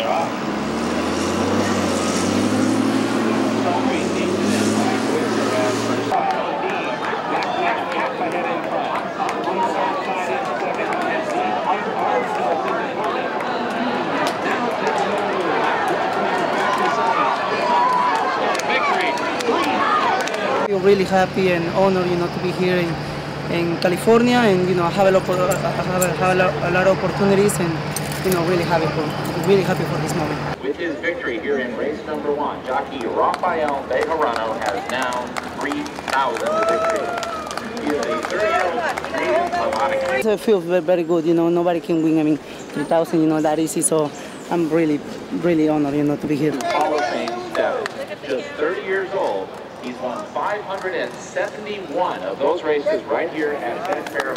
there are. really happy and honored, you know, to be here in, in California, and you know, I have a lot, of, I have, a, have a lot of opportunities, and you know, really happy for, really happy for this moment. With his victory here in race number one, jockey Rafael Bejarano has now 3,000 victories. He is a 30-year-old native of Arequipa. I feel very, very good, you know, nobody can win, I mean, 3,000, you know, that easy, so I'm really, really honored, you know, to be here. Hall of Fame status. Just 30 years old, he's won 571 of those races right here at Betfair